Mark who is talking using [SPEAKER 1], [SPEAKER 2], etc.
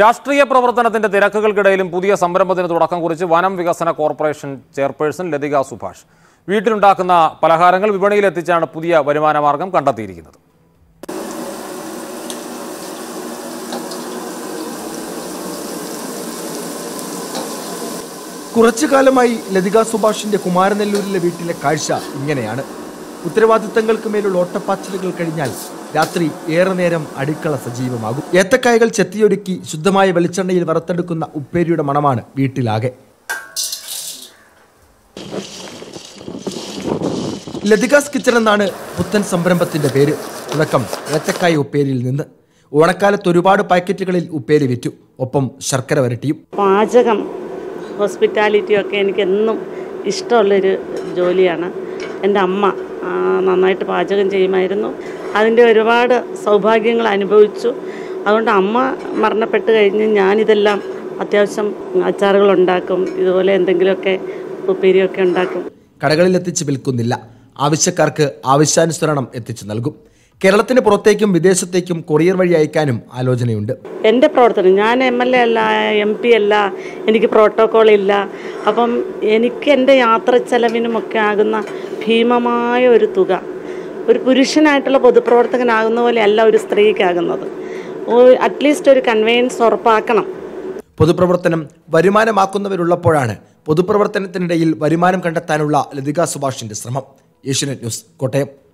[SPEAKER 1] രാഷ്ട്രീയ പ്രവർത്തനത്തിന്റെ തിരക്കുകൾക്കിടയിലും പുതിയ സംരംഭത്തിന് തുടക്കം കുറിച്ച് വനം വികസന കോർപ്പറേഷൻ ചെയർപേഴ്സൺ ലതിക സുഭാഷ്. വീട്ടിലുണ്ടാക്കുന്ന പലഹാരങ്ങൾ വിപണിയിൽ എത്തിച്ചാണ് പുതിയ വരുമാന മാർഗം കണ്ടെത്തിയിരിക്കുന്നത്.
[SPEAKER 2] കുറച്ചു കാലമായി ലതിക സുഭാഷിന്റെ കുമാരനെല്ലൂരിലെ വീട്ടിലെ കാഴ്ച ഇങ്ങനെയാണ്. ഉത്തരവാദിത്തങ്ങൾക്ക് മേലുള്ള ഓട്ടപ്പാച്ചിലുകൾ കഴിഞ്ഞാൽ രാത്രി ഏറെ നേരം അടുക്കള സജീവമാകും. ഏത്തക്കായകൾ ചെത്തിയൊരുക്കി ശുദ്ധമായ വെളിച്ചെണ്ണയിൽ വറുത്തെടുക്കുന്ന ഉപ്പേരിയുടെ മണമാണ് വീട്ടിലാകെ. ലതികാസ് കിച്ചൺ എന്നാണ് പുത്തൻ സംരംഭത്തിന്റെ പേര്. തുടക്കം ഏത്തക്കായ ഉപ്പേരിയിൽ നിന്ന്. ഓണക്കാലത്ത് ഒരുപാട് പാക്കറ്റുകളിൽ ഉപ്പേരി വിറ്റു. ഒപ്പം ശർക്കര വരട്ടിയും.
[SPEAKER 3] പാചകം ഹോസ്പിറ്റാലിറ്റിയൊക്കെ എനിക്ക് എന്നും ഇഷ്ടമുള്ളൊരു ജോലിയാണ്. എന്റെ അമ്മ നന്നായിട്ട് പാചകം ചെയ്യുമായിരുന്നു. അതിന്റെ ഒരുപാട് സൗഭാഗ്യങ്ങൾ അനുഭവിച്ചു. അതുകൊണ്ട് അമ്മ മരണപ്പെട്ട് കഴിഞ്ഞ് ഞാനിതെല്ലാം അത്യാവശ്യം അച്ചാറുകൾ ഉണ്ടാക്കും ഇതുപോലെ എന്തെങ്കിലുമൊക്കെ ഉപ്പേരിയൊക്കെ ഉണ്ടാക്കും.
[SPEAKER 2] കടകളിൽ എത്തിച്ച് വിൽക്കുന്നില്ല. ആവശ്യക്കാർക്ക് ആവശ്യാനുസരണം എത്തിച്ചു നൽകും. കേരളത്തിന് പുറത്തേക്കും വിദേശത്തേക്കും കൊറിയർ വഴി അയക്കാനും ആലോചനയുണ്ട്.
[SPEAKER 3] എന്റെ പ്രവർത്തനം ഞാൻ എം എൽ എ അല്ല എം പി അല്ല എനിക്ക് പ്രോട്ടോക്കോൾ ഇല്ല. അപ്പം എനിക്ക് എന്റെ യാത്ര ചെലവിനുമൊക്കെ ആകുന്ന ഭീമമായ ഒരു തുക. ഒരു പുരുഷനായിട്ടുള്ള പൊതുപ്രവർത്തകനാകുന്ന പോലെയല്ല ഒരു സ്ത്രീക്കാകുന്നത്. അറ്റ്ലീസ്റ്റ് ഒരു കൺവീനിയൻസ് ഉറപ്പാക്കണം.
[SPEAKER 2] പൊതുപ്രവർത്തനം വരുമാനമാക്കുന്നവരുള്ളപ്പോഴാണ് പൊതുപ്രവർത്തനത്തിനിടയിൽ വരുമാനം കണ്ടെത്താനുള്ള ലതിക സുഭാഷിന്റെ ശ്രമം. ഏഷ്യനെറ്റ് ന്യൂസ് കോട്ടയം.